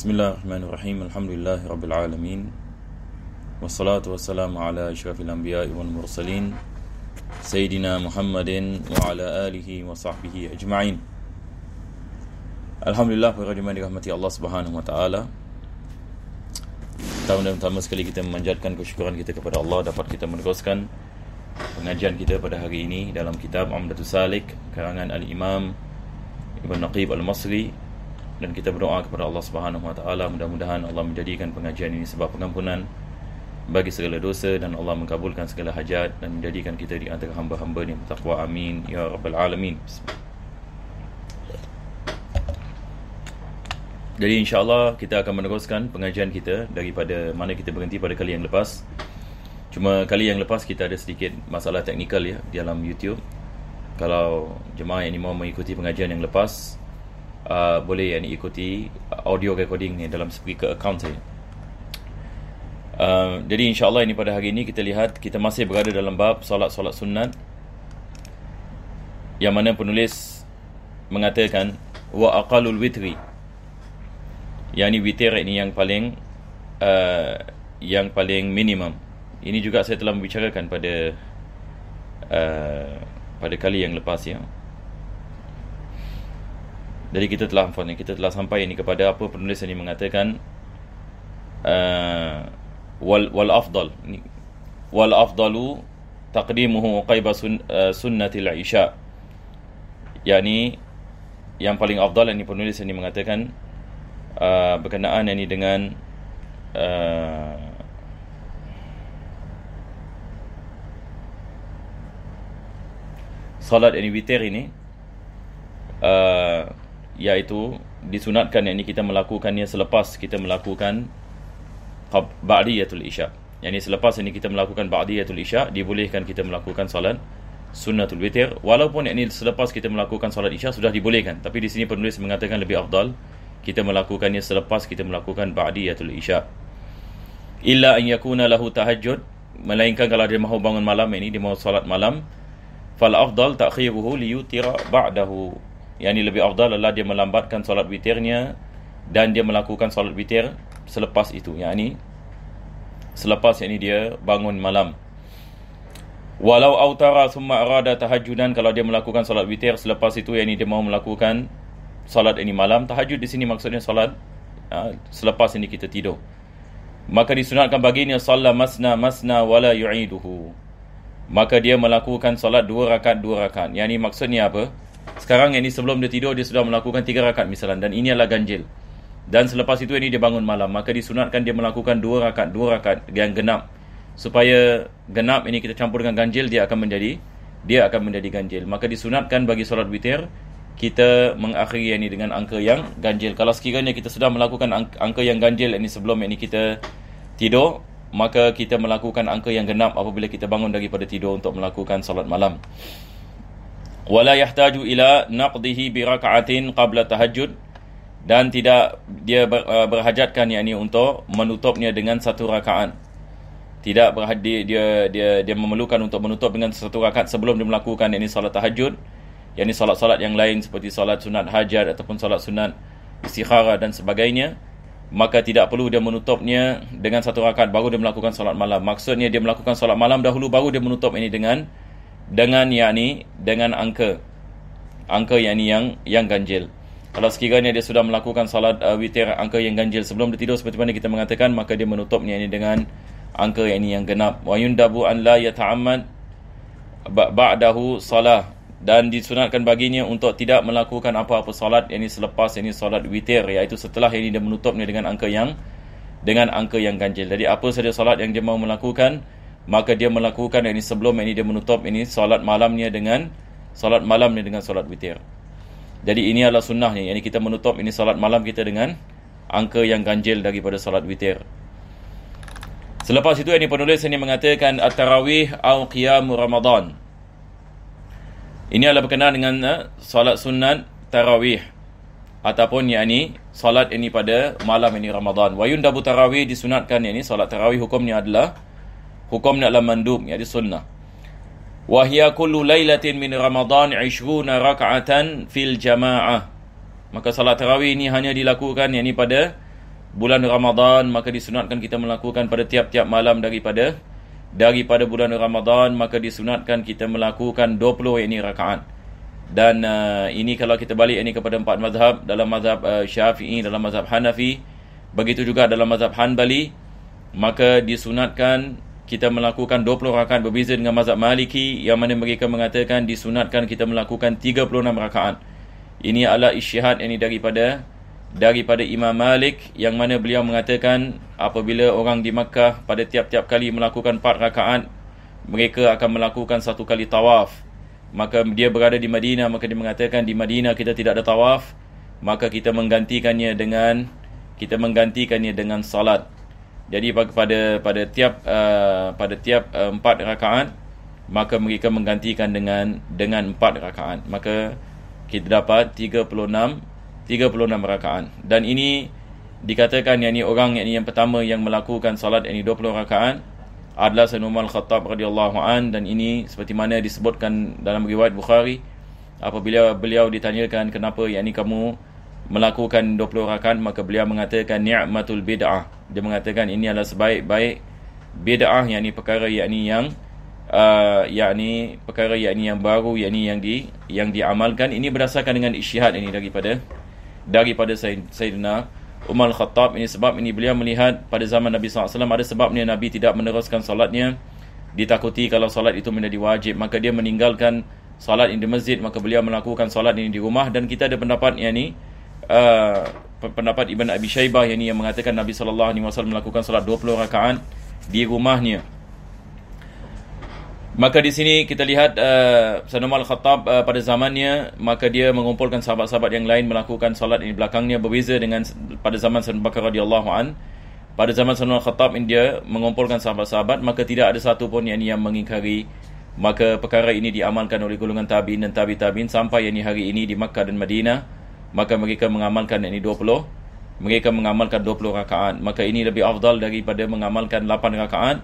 Bismillahirrahmanirrahim. Alhamdulillahi rabbil alamin. Wassalatu wassalamu ala asyrafil anbiya'i wal mursalin sayyidina Muhammadin wa ala alihi wa sahbihi ajma'in. Alhamdulillah wa rahmat dirahmati Allah Subhanahu wa taala. pertama sekali kita memanjatkan kesyukuran kita kepada Allah dapat kita meneruskan pengajian kita pada hari ini dalam kitab Amdatus Salik karangan Al-Imam Ibn Naqib Al-Masri dan kita berdoa kepada Allah Subhanahu wa taala mudah-mudahan Allah menjadikan pengajian ini sebab pengampunan bagi segala dosa dan Allah mengabulkan segala hajat dan menjadikan kita di antara hamba-hamba yang bertakwa amin ya rabbal alamin Jadi insyaAllah kita akan meneruskan pengajian kita daripada mana kita berhenti pada kali yang lepas. Cuma kali yang lepas kita ada sedikit masalah teknikal ya di dalam YouTube. Kalau jemaah yang ini mau mengikuti pengajian yang lepas, uh, boleh yang ikuti audio recording ni dalam speaker account saya. Uh, jadi insyaAllah ini pada hari ini kita lihat kita masih berada dalam bab solat-solat sunat yang mana penulis mengatakan wa aqalul witri yang ini witir ini yang paling uh, yang paling minimum. Ini juga saya telah membicarakan pada uh, pada kali yang lepas ya. Jadi kita telah ni kita telah sampai ini kepada apa penulis ini mengatakan uh, wal wal afdal wal afdalu taqdimuhu qayba sun, uh, sunnatil isya. Yani yang paling afdal ini penulis ini mengatakan uh, berkenaan ini dengan uh, salat ini witir ini uh, iaitu disunatkan yang ini kita melakukannya selepas kita melakukan ba'diyatul isya. Yang ini selepas ini kita melakukan ba'diyatul isya, dibolehkan kita melakukan salat sunnatul witir. Walaupun yang ini selepas kita melakukan salat isya sudah dibolehkan tapi di sini penulis mengatakan lebih afdal kita melakukannya selepas kita melakukan ba'diyatul isya. Illa an yakuna lahu tahajjud melainkan kalau dia mahu bangun malam ini dia mahu solat malam fal afdal ta'khiruhu liyutira ba'dahu yang ini lebih afdal adalah dia melambatkan solat witirnya dan dia melakukan solat witir selepas itu. Yang ini selepas yang ini dia bangun malam. Walau autara summa arada tahajjudan kalau dia melakukan solat witir selepas itu yang ini dia mahu melakukan salat ini malam. Tahajud di sini maksudnya salat uh, selepas ini kita tidur. Maka disunatkan baginya salat masna masna wala yu'iduhu. Maka dia melakukan salat dua rakaat dua rakaat. Yang ini maksudnya apa sekarang ini sebelum dia tidur dia sudah melakukan tiga rakaat misalnya dan ini adalah ganjil. Dan selepas itu ini dia bangun malam. Maka disunatkan dia melakukan dua rakaat dua rakaat yang genap. Supaya genap ini kita campur dengan ganjil dia akan menjadi dia akan menjadi ganjil. Maka disunatkan bagi solat witir kita mengakhiri ini dengan angka yang ganjil. Kalau sekiranya kita sudah melakukan angka yang ganjil ini sebelum ini kita tidur, maka kita melakukan angka yang genap apabila kita bangun daripada tidur untuk melakukan salat malam. Wala yahtaju ila naqdihi bi raka'atin qabla tahajjud. Dan tidak dia uh, berhajatkan yang ini untuk menutupnya dengan satu rakaat. Tidak berhadi dia dia dia memerlukan untuk menutup dengan satu rakaat sebelum dia melakukan ini salat tahajud yang ini solat-solat yang lain seperti solat sunat hajat ataupun solat sunat istikharah dan sebagainya. Maka tidak perlu dia menutupnya dengan satu rakaat baru dia melakukan solat malam. Maksudnya dia melakukan solat malam dahulu baru dia menutup ini dengan dengan yakni dengan angka. Angka yang ini yang yang ganjil. Kalau sekiranya dia sudah melakukan solat uh, witir angka yang ganjil sebelum dia tidur seperti mana kita mengatakan maka dia menutupnya ini dengan angka yang ini yang genap. Wa yundabu an la yata'ammad ba'dahu salah. Dan disunatkan baginya untuk tidak melakukan apa-apa solat ini selepas ini solat witir iaitu setelah ini dia menutupnya dengan angka yang dengan angka yang ganjil. Jadi apa saja solat yang dia mahu melakukan maka dia melakukan ini sebelum ini dia menutup ini solat malamnya dengan solat malamnya dengan solat witir. Jadi ini adalah sunnahnya yang kita menutup ini solat malam kita dengan angka yang ganjil daripada solat witir. Selepas itu ini penulis ini mengatakan at-tarawih au qiyam Ramadan. Ini adalah berkenaan dengan uh, solat sunat tarawih ataupun yakni solat ini pada malam ini Ramadan. Wa yundabu tarawih disunatkan yakni solat tarawih hukumnya adalah hukumnya adalah mandub yakni sunnah. Wa hiya kullu lailatin min Ramadan 20 raka'atan fil jamaah. Maka solat tarawih ini hanya dilakukan yakni pada bulan Ramadan. Maka disunatkan kita melakukan pada tiap-tiap malam daripada daripada bulan Ramadan maka disunatkan kita melakukan 20 ini rakaat. Dan uh, ini kalau kita balik ini kepada empat mazhab. Dalam mazhab uh, Syafi'i dalam mazhab Hanafi. Begitu juga dalam mazhab Hanbali. Maka disunatkan kita melakukan 20 rakaat berbeza dengan mazhab Maliki yang mana mereka mengatakan disunatkan kita melakukan 36 rakaat ini adalah isyihad ini daripada daripada Imam Malik yang mana beliau mengatakan apabila orang di Makkah pada tiap-tiap kali melakukan 4 rakaat mereka akan melakukan satu kali tawaf. Maka dia berada di Madinah maka dia mengatakan di Madinah kita tidak ada tawaf maka kita menggantikannya dengan kita menggantikannya dengan salat jadi pada pada tiap uh, pada tiap uh, 4 rakaat maka mereka menggantikan dengan dengan 4 rakaat. Maka kita dapat 36 36 rakaat. Dan ini dikatakan yang ini orang yang ini yang pertama yang melakukan salat ini 20 rakaat adalah Sayyidina Umar Khattab radhiyallahu an. Dan ini seperti mana disebutkan dalam riwayat Bukhari apabila beliau ditanyakan kenapa yang ini kamu melakukan 20 rakaat maka beliau mengatakan ni'matul bid'ah. Dia mengatakan ini adalah sebaik-baik bid'ah yang ini perkara yang ini yang uh, yakni perkara yakni yang baru yakni yang di yang diamalkan. Ini berdasarkan dengan isyihad ini daripada daripada Sayyidina Umar Khattab ini sebab ini beliau melihat pada zaman Nabi SAW ada sebabnya Nabi tidak meneruskan solatnya. Ditakuti kalau solat itu menjadi wajib maka dia meninggalkan solat di masjid maka beliau melakukan solat ini di rumah. Dan kita ada pendapat yang ini uh, pendapat Ibn Abi Shaybah yang ini yang mengatakan Nabi SAW melakukan solat 20 rakaat di rumahnya. Maka di sini kita lihat uh, Sayyidina Al-Khattab uh, pada zamannya maka dia mengumpulkan sahabat-sahabat yang lain melakukan solat ini belakangnya berbeza dengan pada zaman Sayyidina Bakar radhiyallahu an. Pada zaman Sayyidina Al-Khattab ini dia mengumpulkan sahabat-sahabat maka tidak ada satu pun yang yang mengingkari. Maka perkara ini diamalkan oleh golongan tabi'in dan tabi' tabi'in sampai yang hari ini di Makkah dan Madinah maka mereka mengamalkan ini 20 mereka mengamalkan 20 rakaat. Maka ini lebih afdal daripada mengamalkan 8 rakaat.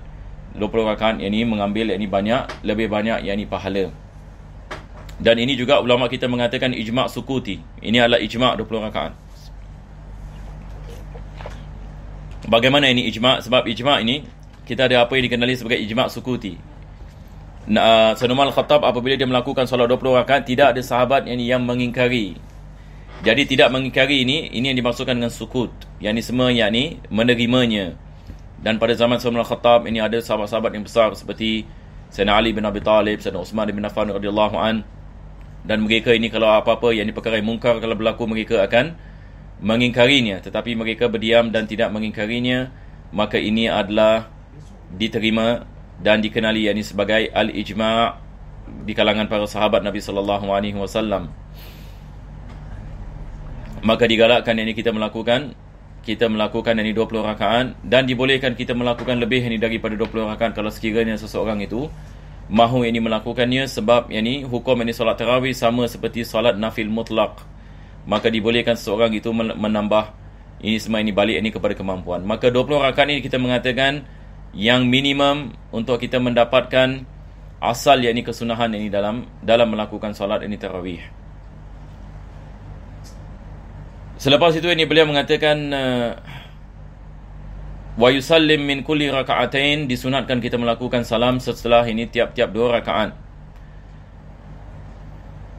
20 rakaat yang ini mengambil yang ini banyak lebih banyak yang ini pahala. Dan ini juga ulama kita mengatakan ijma' sukuti. Ini adalah ijma' 20 rakaat. Bagaimana ini ijma' sebab ijma' ini kita ada apa yang dikenali sebagai ijma' sukuti. Uh, Sayyidina Al-Khattab apabila dia melakukan solat 20 rakaat tidak ada sahabat yang yang mengingkari jadi tidak mengingkari ini ini yang dimaksudkan dengan sukut. Yang ini semua yang ini menerimanya. Dan pada zaman Sayyidina Khattab ini ada sahabat-sahabat yang besar seperti Sayyidina Ali bin Abi Talib, Sayyidina Uthman bin Affan radhiyallahu an. Dan mereka ini kalau apa-apa yang diperkara mungkar kalau berlaku mereka akan mengingkarinya. Tetapi mereka berdiam dan tidak mengingkarinya maka ini adalah diterima dan dikenali yakni sebagai al-ijma' di kalangan para sahabat Nabi sallallahu alaihi wasallam maka digalakkan ini kita melakukan kita melakukan ini 20 rakaat. Dan dibolehkan kita melakukan lebih ini daripada 20 rakaat kalau sekiranya seseorang itu mahu ini melakukannya. Sebab ini hukum ini solat tarawih sama seperti solat nafil mutlak. Maka dibolehkan seseorang itu menambah ini semua ini balik ini kepada kemampuan. Maka 20 rakaat ini kita mengatakan yang minimum untuk kita mendapatkan asal yakni kesunahan ini dalam dalam melakukan solat ini tarawih Selepas itu ini beliau mengatakan uh, wa yusallim min kulli raka'atain disunatkan kita melakukan salam setelah ini tiap-tiap dua rakaat.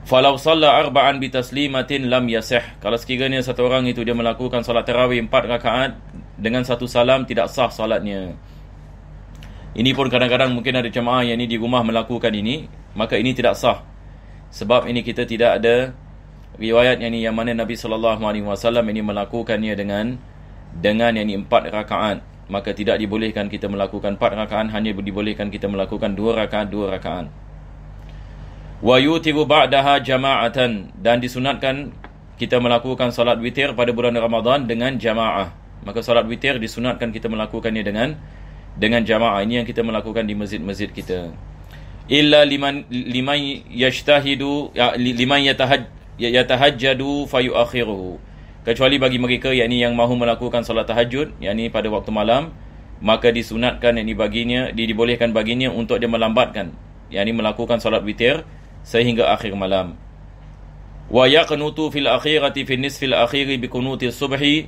Falau salla arba'an bi taslimatin lam yasih. Kalau sekiranya satu orang itu dia melakukan solat tarawih empat rakaat dengan satu salam tidak sah salatnya. Ini pun kadang-kadang mungkin ada jemaah yang ini di rumah melakukan ini, maka ini tidak sah. Sebab ini kita tidak ada riwayat yang ini yang mana Nabi sallallahu alaihi wasallam ini melakukannya dengan dengan yang ini empat rakaat. Maka tidak dibolehkan kita melakukan empat rakaat hanya dibolehkan kita melakukan dua rakaat dua rakaat. Wa yutiru ba'daha jama'atan. Dan disunatkan kita melakukan salat witir pada bulan Ramadan dengan jamaah. Maka salat witir disunatkan kita melakukannya dengan dengan jamaah. Ini yang kita melakukan di masjid-masjid kita. Illa liman liman yashtahidu ya, liman yatahaj Ya, yatahajjadu fayuakhiruhu. Kecuali bagi mereka yakni yang mahu melakukan solat tahajud yakni pada waktu malam maka disunatkan yakni baginya dibolehkan baginya untuk dia melambatkan yakni melakukan solat witir sehingga akhir malam. Wa yaqnutu fil akhirati fi nisfil akhiri bi kunuti subhi.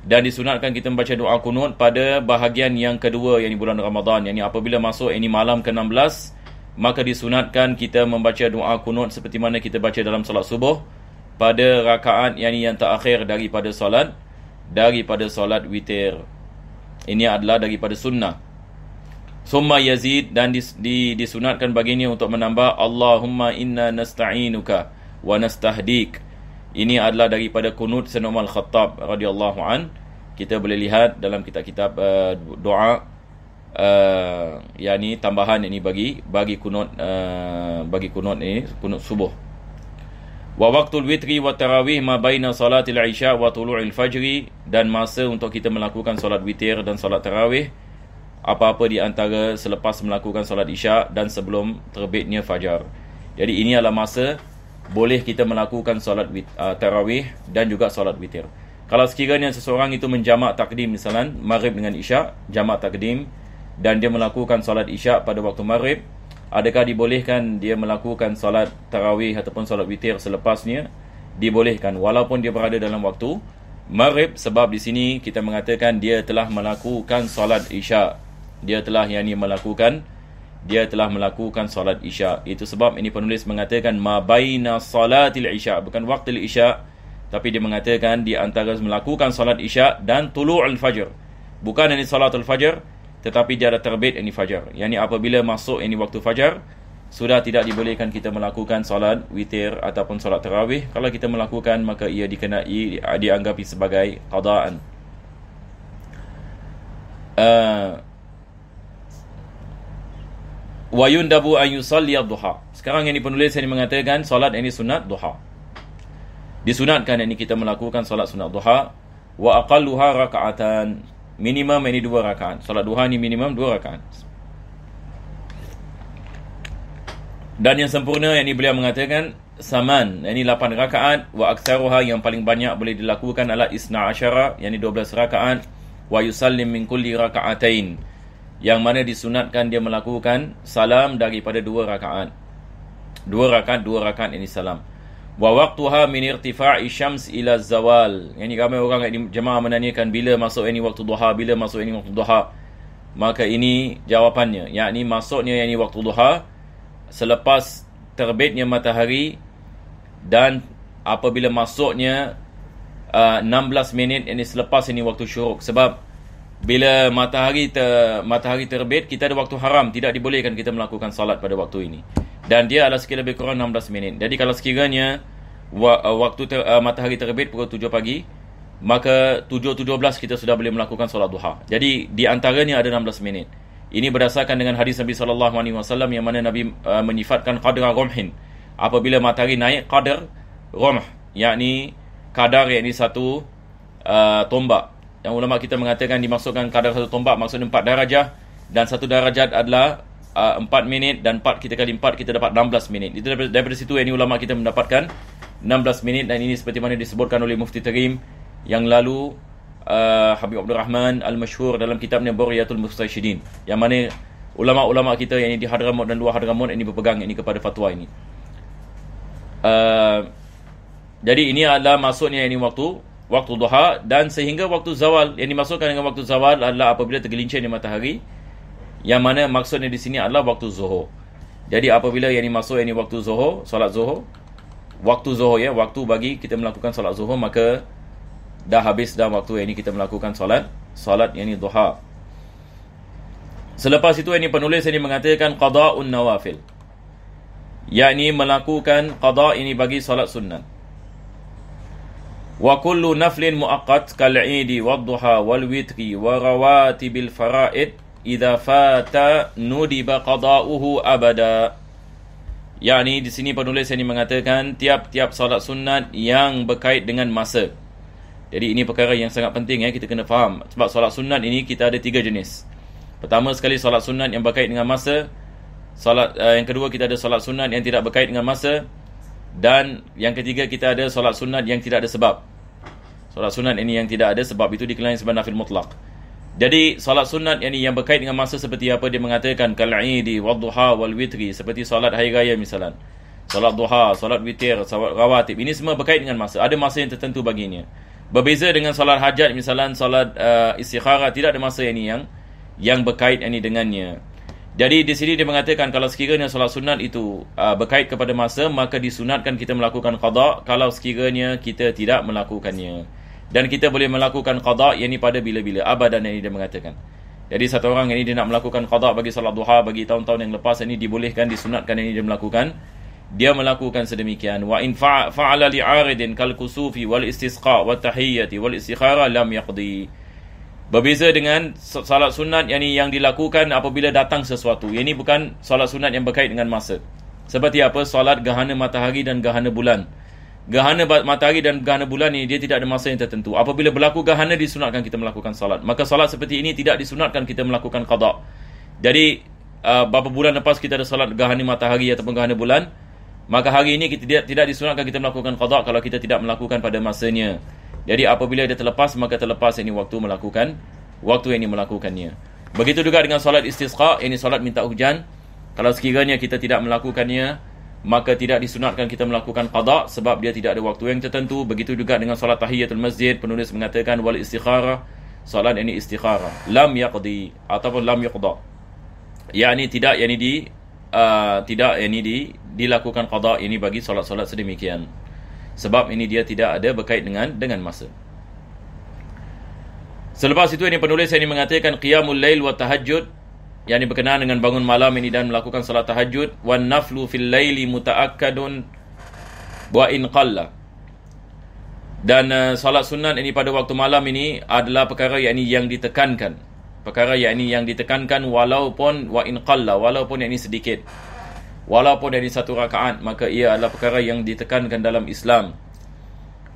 Dan disunatkan kita membaca doa kunut pada bahagian yang kedua yang bulan Ramadan yang apabila masuk ini malam ke-16 maka disunatkan kita membaca doa kunut seperti mana kita baca dalam solat subuh pada rakaat yang yang terakhir daripada solat daripada solat witir ini adalah daripada sunnah Summa yazid dan dis, di, disunatkan baginya untuk menambah Allahumma inna nasta'inuka wa nastahdik. Ini adalah daripada kunut Sayyidina Al-Khattab radhiyallahu an. Kita boleh lihat dalam kitab-kitab uh, doa uh, yakni tambahan ini bagi bagi kunut uh, bagi kunut ini kunut subuh. Wa waqtul witri wa tarawih ma baina salatil isya wa tulu'il fajri dan masa untuk kita melakukan solat witir dan solat tarawih apa-apa di antara selepas melakukan solat isyak dan sebelum terbitnya fajar. Jadi ini adalah masa boleh kita melakukan solat uh, tarawih dan juga solat witir. Kalau sekiranya seseorang itu menjamak takdim misalnya maghrib dengan isyak, jamak takdim dan dia melakukan solat isyak pada waktu maghrib, adakah dibolehkan dia melakukan solat tarawih ataupun solat witir selepasnya? Dibolehkan walaupun dia berada dalam waktu maghrib. Sebab di sini kita mengatakan dia telah melakukan solat isyak. Dia telah yang ini melakukan dia telah melakukan solat isya itu sebab ini penulis mengatakan ma baina salatil isya bukan waktu isya tapi dia mengatakan di antara melakukan solat isya dan tulu'ul fajr. Bukan ini salatul fajr tetapi dia ada terbit ini fajar yakni apabila masuk ini waktu fajar sudah tidak dibolehkan kita melakukan solat witir ataupun solat tarawih kalau kita melakukan maka ia dikenai dianggapi sebagai qadaan uh, wa yundabu an yusalli ad-duha. Sekarang ini penulis ini mengatakan solat ini sunat duha. Disunatkan ini kita melakukan solat sunat duha wa aqalluha raka'atan. Minimum ini dua rakaat. Solat duha ini minimum dua rakaat. Dan yang sempurna yang ini beliau mengatakan saman ini 8 rakaat wa aktsaruha yang paling banyak boleh dilakukan adalah isna asyara yakni 12 rakaat wa yusallim min kulli raka'atain yang mana disunatkan dia melakukan salam daripada dua rakaat. Dua rakaat, dua rakaat ini salam. Wa waqtuha min irtifa'i syams ila zawal. Yang ini ramai orang di jemaah menanyakan bila masuk ini waktu duha, bila masuk ini waktu duha. Maka ini jawapannya, yakni masuknya yang ini waktu duha selepas terbitnya matahari dan apabila masuknya uh, 16 minit ini selepas ini waktu syuruk sebab bila matahari ter, matahari terbit kita ada waktu haram tidak dibolehkan kita melakukan salat pada waktu ini dan dia adalah sekira lebih kurang 16 minit. Jadi kalau sekiranya uh, waktu ter, uh, matahari terbit pukul 7 pagi maka 7.17 kita sudah boleh melakukan salat duha. Jadi di antaranya ada 16 minit. Ini berdasarkan dengan hadis Nabi sallallahu alaihi wasallam yang mana Nabi uh, menyifatkan qadra rumhin apabila matahari naik qadar rumh yakni kadar yakni satu uh, tombak. Yang ulama kita mengatakan dimasukkan kadar satu tombak maksudnya empat darajah dan satu darajat adalah uh, empat minit dan empat kita kali empat kita dapat 16 minit. Itu daripada, daripada situ ini ulama kita mendapatkan 16 minit dan ini seperti mana disebutkan oleh Mufti Terim yang lalu uh, Habib Abdul Rahman Al-Mashhur dalam kitabnya Buriyatul Mustasyidin yang mana ulama-ulama kita yang ini di Hadramut dan luar Hadramut ini berpegang ini kepada fatwa ini. Uh, jadi ini adalah maksudnya ini waktu waktu duha dan sehingga waktu zawal yang dimaksudkan dengan waktu zawal adalah apabila tergelincirnya matahari yang mana maksudnya di sini adalah waktu zuhur. Jadi apabila yang dimaksud ini waktu zuhur, solat zuhur. Waktu zuhur ya, waktu bagi kita melakukan solat zuhur maka dah habis dah waktu ini kita melakukan solat solat yang ini duha. Selepas itu ini penulis ini mengatakan qada'un nawafil. Yakni melakukan qada ini bagi solat sunnah. Wa kullu naflin muaqqat kal'idi wad duha wal witri wa rawatibil fara'id idza fata nudiba qada'uhu abada yakni di sini penulis ini mengatakan tiap-tiap solat sunat yang berkait dengan masa. Jadi ini perkara yang sangat penting ya kita kena faham. Sebab solat sunat ini kita ada tiga jenis. Pertama sekali solat sunat yang berkait dengan masa. Solat uh, yang kedua kita ada solat sunat yang tidak berkait dengan masa. Dan yang ketiga kita ada solat sunat yang tidak ada sebab. Solat sunat ini yang tidak ada sebab itu dikenali sebagai nafil mutlak. Jadi solat sunat ini yang berkait dengan masa seperti apa dia mengatakan kal'idi wadduha wal witri seperti solat hari raya misalnya. Solat duha, solat witir, solat rawatib. Ini semua berkait dengan masa. Ada masa yang tertentu baginya. Berbeza dengan solat hajat misalnya solat uh, istikharah tidak ada masa yang ini yang yang berkait ini dengannya. Jadi di sini dia mengatakan kalau sekiranya solat sunat itu uh, berkait kepada masa maka disunatkan kita melakukan qada kalau sekiranya kita tidak melakukannya. Dan kita boleh melakukan qada yang ini pada bila-bila. Abadan ini dia mengatakan. Jadi satu orang ini dia nak melakukan qada bagi solat duha bagi tahun-tahun yang lepas ini dibolehkan disunatkan ini dia melakukan. Dia melakukan sedemikian. Wa in fa'ala li'aridin kal kusufi wal istisqa wa tahiyyati wal istikhara lam yaqdi. Berbeza dengan salat sunat yang yang dilakukan apabila datang sesuatu. Yang ini bukan salat sunat yang berkait dengan masa. Seperti apa? Solat gerhana matahari dan gerhana bulan gerhana matahari dan gerhana bulan ini dia tidak ada masa yang tertentu apabila berlaku gerhana disunatkan kita melakukan solat maka solat seperti ini tidak disunatkan kita melakukan qada jadi uh, beberapa bulan lepas kita ada solat gerhana matahari ataupun gerhana bulan Maka hari ini kita tidak, tidak disunatkan kita melakukan qada kalau kita tidak melakukan pada masanya. Jadi apabila dia terlepas maka terlepas ini waktu melakukan waktu ini melakukannya. Begitu juga dengan solat istisqa, ini solat minta hujan. Kalau sekiranya kita tidak melakukannya, maka tidak disunatkan kita melakukan qada sebab dia tidak ada waktu yang tertentu. Begitu juga dengan solat tahiyatul masjid, penulis mengatakan wal istikharah, solat ini istikharah, lam yaqdi ataupun lam yuqda. Yani tidak yani di uh, tidak ini di dilakukan qada ini bagi solat-solat sedemikian. Sebab ini dia tidak ada berkait dengan dengan masa. Selepas itu ini penulis ini mengatakan qiyamul lail wa tahajjud yang berkenaan dengan bangun malam ini dan melakukan salat tahajud wan naflu fil laili mutaakkadun wa in qalla. Dan uh, salat sunat ini pada waktu malam ini adalah perkara yang ini yang ditekankan. Perkara yang ini yang ditekankan walaupun wa in qalla walaupun yang ini sedikit walaupun dari satu rakaat maka ia adalah perkara yang ditekankan dalam Islam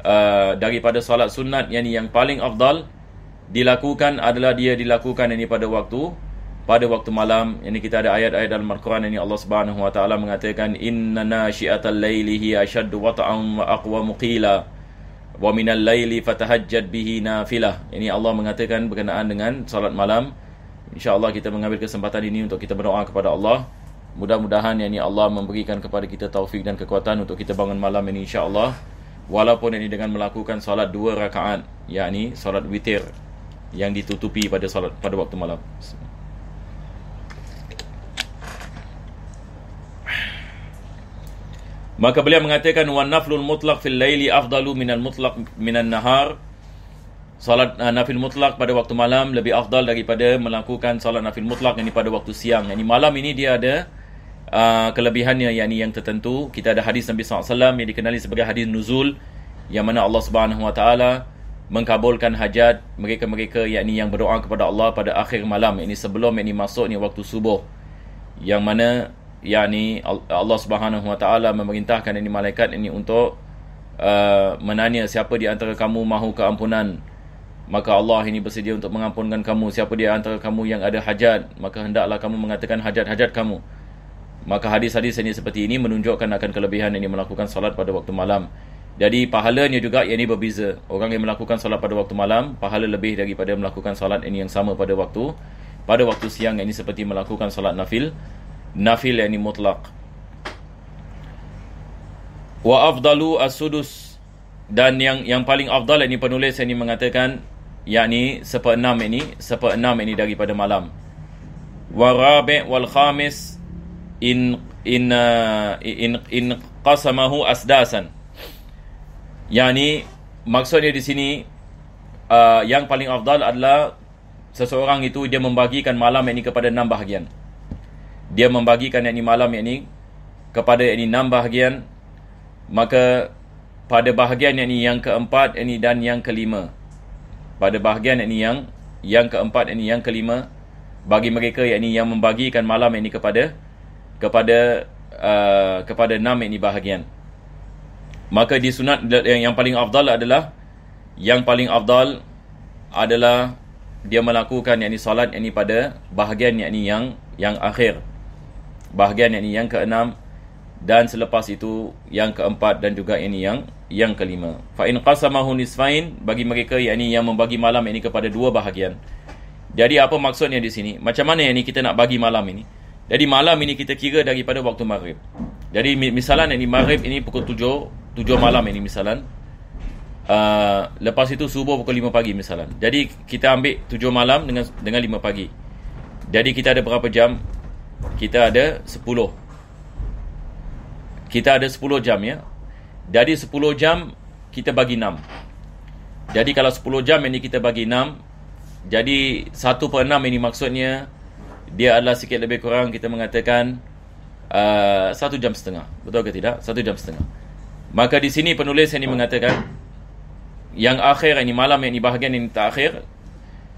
uh, daripada solat sunat yang yang paling afdal dilakukan adalah dia dilakukan ini pada waktu pada waktu malam ini kita ada ayat-ayat dalam Al-Quran ini Allah Subhanahu wa taala mengatakan inna nashi'atal laili hiya ashaddu wata'an wa aqwamu qila wa minal laili fatahajjad bihi nafilah ini Allah mengatakan berkenaan dengan solat malam insyaallah kita mengambil kesempatan ini untuk kita berdoa kepada Allah Mudah-mudahan ini Allah memberikan kepada kita taufik dan kekuatan untuk kita bangun malam ini insya-Allah. Walaupun ini dengan melakukan solat dua rakaat, yakni solat witir yang ditutupi pada solat pada waktu malam. Maka beliau mengatakan wan naflul mutlaq fil laili afdalu minal mutlaq minan nahar. Salat uh, nafil mutlak pada waktu malam lebih afdal daripada melakukan salat nafil mutlak ini pada waktu siang. Yang malam ini dia ada uh, kelebihannya yang ini yang tertentu kita ada hadis Nabi SAW yang dikenali sebagai hadis nuzul yang mana Allah Subhanahu Wa Taala mengkabulkan hajat mereka-mereka yang ini yang berdoa kepada Allah pada akhir malam ini sebelum ini masuk ni waktu subuh yang mana yang ini Allah Subhanahu Wa Taala memerintahkan ini malaikat ini untuk uh, menanya siapa di antara kamu mahu keampunan maka Allah ini bersedia untuk mengampunkan kamu siapa di antara kamu yang ada hajat maka hendaklah kamu mengatakan hajat-hajat kamu Maka hadis-hadis ini seperti ini menunjukkan akan kelebihan ini melakukan solat pada waktu malam. Jadi pahalanya juga yang ini berbeza. Orang yang melakukan solat pada waktu malam, pahala lebih daripada melakukan solat ini yang sama pada waktu pada waktu siang ini seperti melakukan solat nafil. Nafil yang ini mutlak. Wa afdalu as-sudus dan yang yang paling afdal ini penulis ini mengatakan yakni seperenam ini seperenam ini daripada malam. Wa rabi' wal khamis in in uh, in in qasamahu asdasan yani maksudnya di sini uh, yang paling afdal adalah seseorang itu dia membagikan malam ini kepada enam bahagian dia membagikan ini malam ini kepada ini enam bahagian. Maka pada bahagian ini yang keempat ini dan yang kelima. Pada bahagian ini yang yang keempat ini yang kelima bagi mereka yang ini yang membagikan malam ini kepada kepada uh, kepada enam ini bahagian. Maka di sunat yang, yang paling afdal adalah yang paling afdal adalah dia melakukan yakni solat yakni pada bahagian yakni yang yang akhir bahagian yakni yang keenam dan selepas itu yang keempat dan juga ini yang yang kelima fa in qasamahu nisfain bagi mereka yakni yang membagi malam ini kepada dua bahagian jadi apa maksudnya di sini macam mana ini kita nak bagi malam ini jadi malam ini kita kira daripada waktu maghrib. Jadi misalan ini maghrib ini pukul 7, 7 malam ini misalan. Uh, lepas itu subuh pukul 5 pagi misalnya. Jadi kita ambil 7 malam dengan dengan 5 pagi. Jadi kita ada berapa jam? Kita ada 10. Kita ada 10 jam ya. Jadi 10 jam kita bagi 6. Jadi kalau 10 jam ini kita bagi 6, jadi 1 per 6 ini maksudnya dia adalah sikit lebih kurang kita mengatakan uh, 1 jam setengah. Betul ke tidak? 1 jam setengah. Maka di sini penulis ini mengatakan yang akhir ini malam yang ini bahagian ini terakhir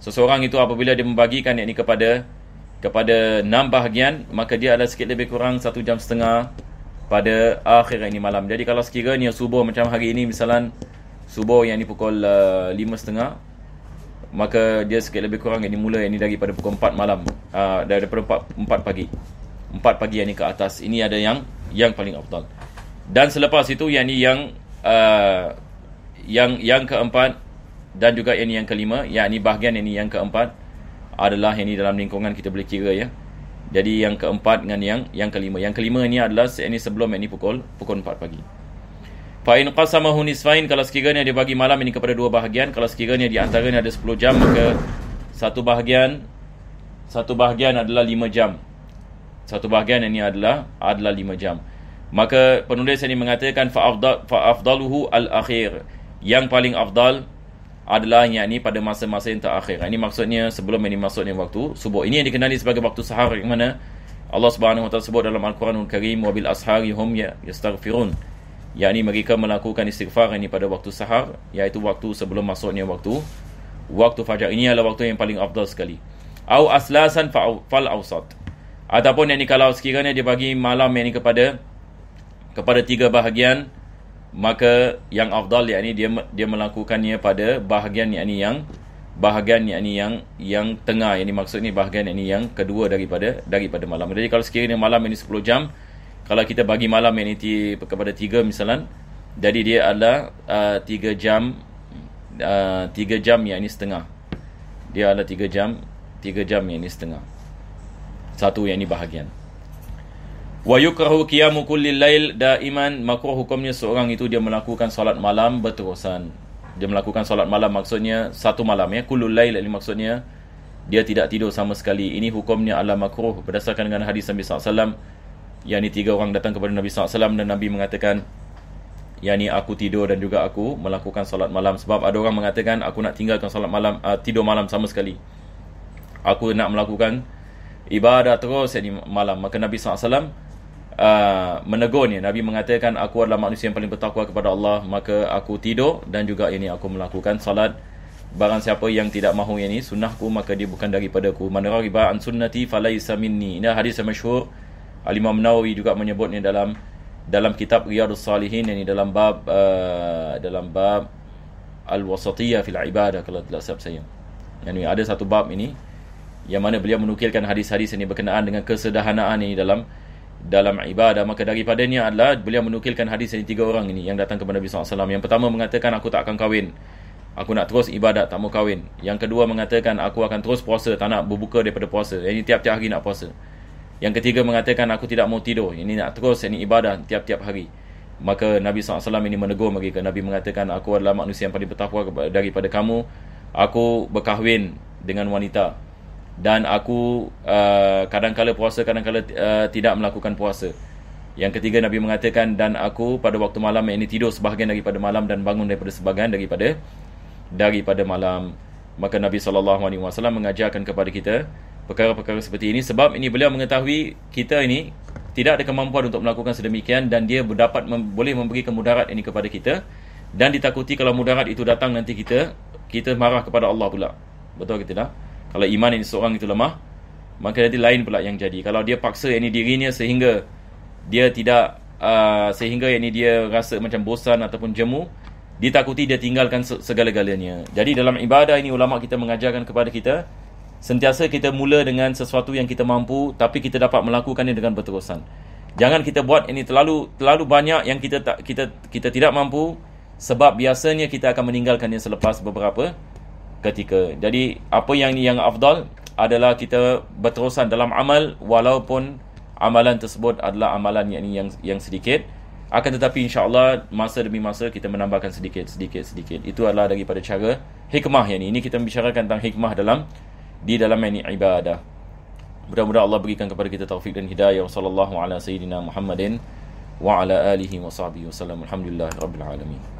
seseorang itu apabila dia membagikan ini kepada kepada enam bahagian maka dia ada sikit lebih kurang satu jam setengah pada akhir ini malam. Jadi kalau sekiranya subuh macam hari ini misalan subuh yang ini pukul uh, lima setengah maka dia sikit lebih kurang ini mula ini daripada pukul empat malam. Uh, daripada empat, empat pagi. Empat pagi yang ini ke atas. Ini ada yang yang paling afdal. Dan selepas itu yang ini yang uh, yang yang keempat dan juga ini yang kelima yakni bahagian ini yang keempat adalah ini dalam lingkungan kita boleh kira ya. Jadi yang keempat dengan yang yang kelima. Yang kelima ini adalah ini sebelum ini pukul pukul 4 pagi. Fa in qasamahu nisfain kalau sekiranya dia bagi malam ini kepada dua bahagian kalau sekiranya di antaranya ada 10 jam maka satu bahagian satu bahagian adalah 5 jam. Satu bahagian ini adalah adalah 5 jam. Maka penulis ini mengatakan fa afdaluhu al akhir yang paling afdal adalah yang ini pada masa-masa yang terakhir. Ini maksudnya sebelum ini maksudnya waktu subuh. Ini yang dikenali sebagai waktu sahar yang mana Allah Subhanahu Wa Taala sebut dalam Al-Quranul Karim wa bil ashari hum ya yastaghfirun. Yang ini mereka melakukan istighfar ini pada waktu sahar iaitu waktu sebelum masuknya waktu waktu fajar. Ini adalah waktu yang paling afdal sekali. Au aslasan fal awsat. Ataupun yang ini kalau sekiranya dia bagi malam yang ini kepada kepada tiga bahagian maka yang afdal yakni dia dia melakukannya pada bahagian yakni yang bahagian yakni yang yang tengah yakni maksud ni bahagian yakni yang kedua daripada daripada malam. Jadi kalau sekiranya malam ini 10 jam, kalau kita bagi malam ini kepada 3 misalnya, jadi dia adalah uh, 3 jam uh, 3 jam yakni setengah. Dia adalah 3 jam 3 jam yakni setengah. Satu yakni bahagian. Wa yukrahu qiyamu kulli lail daiman makruh hukumnya seorang itu dia melakukan solat malam berterusan. Dia melakukan solat malam maksudnya satu malam ya. Kullu lail ini maksudnya dia tidak tidur sama sekali. Ini hukumnya adalah makruh berdasarkan dengan hadis Nabi SAW. Yang ni tiga orang datang kepada Nabi SAW dan Nabi mengatakan yang ni aku tidur dan juga aku melakukan solat malam. Sebab ada orang mengatakan aku nak tinggalkan solat malam, uh, tidur malam sama sekali. Aku nak melakukan ibadah terus di malam. Maka Nabi SAW uh, menegurnya Nabi mengatakan aku adalah manusia yang paling bertakwa kepada Allah maka aku tidur dan juga ini aku melakukan salat. Barang siapa yang tidak mahu ini sunnahku maka dia bukan daripada aku man raghiba an sunnati falaysa minni. Ini hadis yang masyhur. Al-Imam Nawawi juga menyebutnya dalam dalam kitab Riyadhus Salihin ini dalam bab uh, dalam bab al-wasatiyah fil ibadah kalau tidak salah saya. Yani ada satu bab ini yang mana beliau menukilkan hadis-hadis ini berkenaan dengan kesederhanaan ini dalam dalam ibadah maka daripadanya adalah beliau menukilkan hadis dari tiga orang ini yang datang kepada Nabi SAW yang pertama mengatakan aku tak akan kahwin. Aku nak terus ibadat tak mau kahwin. Yang kedua mengatakan aku akan terus puasa tak nak berbuka daripada puasa. Ini tiap-tiap hari nak puasa. Yang ketiga mengatakan aku tidak mau tidur. Ini nak terus ini ibadah tiap-tiap hari. Maka Nabi SAW ini menegur mereka Nabi mengatakan aku adalah manusia yang paling bertakwa daripada kamu. Aku berkahwin dengan wanita dan aku uh, kadang-kala puasa kadang-kala uh, tidak melakukan puasa. Yang ketiga Nabi mengatakan dan aku pada waktu malam ini tidur sebahagian daripada malam dan bangun daripada sebahagian daripada daripada malam. Maka Nabi sallallahu alaihi wasallam mengajarkan kepada kita perkara-perkara seperti ini sebab ini beliau mengetahui kita ini tidak ada kemampuan untuk melakukan sedemikian dan dia dapat mem- boleh memberi kemudarat ini kepada kita dan ditakuti kalau mudarat itu datang nanti kita kita marah kepada Allah pula. Betul ke tidak? Kalau iman ini seorang itu lemah Maka nanti lain pula yang jadi. Kalau dia paksa ini dirinya sehingga Dia tidak uh, Sehingga ini dia rasa macam bosan Ataupun jemu Ditakuti dia tinggalkan segala-galanya. Jadi dalam ibadah ini ulama kita mengajarkan kepada kita Sentiasa kita mula dengan sesuatu yang kita mampu Tapi kita dapat melakukannya dengan berterusan. Jangan kita buat ini terlalu terlalu banyak yang kita tak kita kita tidak mampu sebab biasanya kita akan meninggalkannya selepas beberapa ketika. Jadi apa yang yang afdal adalah kita berterusan dalam amal walaupun amalan tersebut adalah amalan yang yang yang sedikit. Akan tetapi insya-Allah masa demi masa kita menambahkan sedikit sedikit sedikit. Itu adalah daripada cara hikmah yang ini. Ini kita membicarakan tentang hikmah dalam di dalam ini ibadah. Mudah-mudahan Allah berikan kepada kita taufik dan hidayah. Sallallahu ala sayyidina Muhammadin wa ala alihi wasallam alhamdulillah rabbil alamin